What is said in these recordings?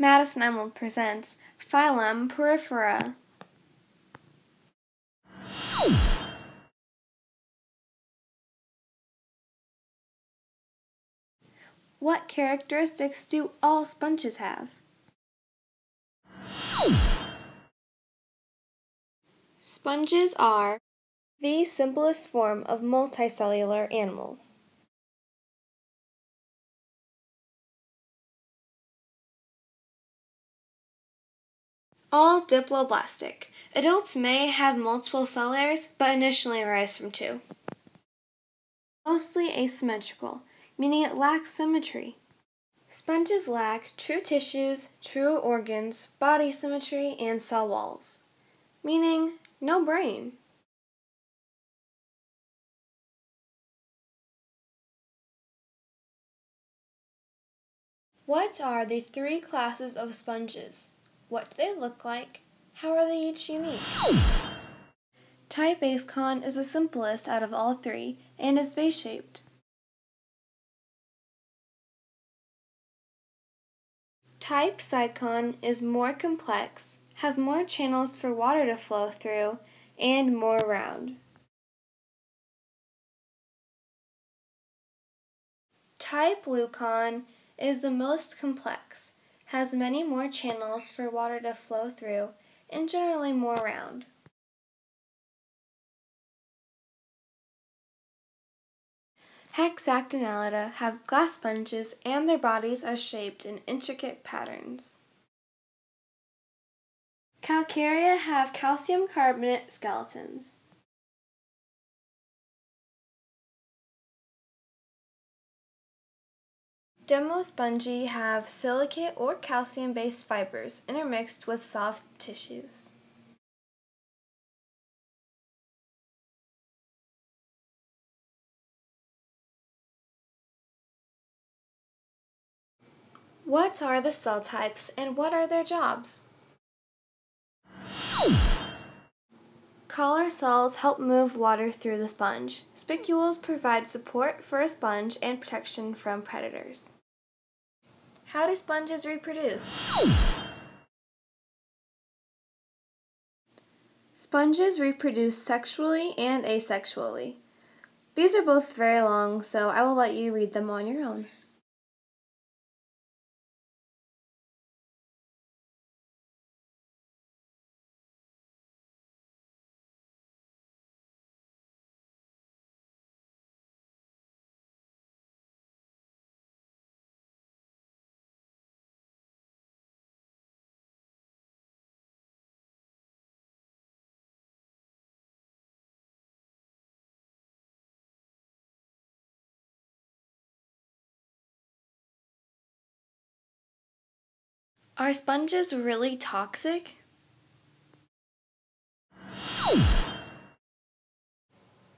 Madison Imel presents Phylum Porifera. What characteristics do all sponges have? Sponges are the simplest form of multicellular animals. All diploblastic. Adults may have multiple cell layers, but initially arise from two. Mostly asymmetrical, meaning it lacks symmetry. Sponges lack true tissues, true organs, body symmetry, and cell walls, meaning no brain. What are the three classes of sponges? What do they look like? How are they each unique? Type Ascon is the simplest out of all three and is vase-shaped. Type Sycon is more complex, has more channels for water to flow through, and more round. Type Leucon is the most complex, has many more channels for water to flow through, and generally more round. Hexactinellida have glass sponges and their bodies are shaped in intricate patterns. Calcarea have calcium carbonate skeletons. Demospongi have silicate or calcium-based fibers intermixed with soft tissues. What are the cell types and what are their jobs? Collar cells help move water through the sponge. Spicules provide support for a sponge and protection from predators. How do sponges reproduce? Sponges reproduce sexually and asexually. These are both very long, so I will let you read them on your own. Are sponges really toxic?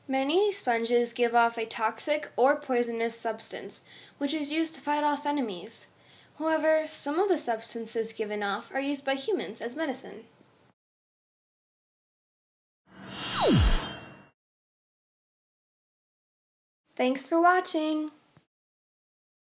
Many sponges give off a toxic or poisonous substance, which is used to fight off enemies. However, some of the substances given off are used by humans as medicine. Thanks for watching!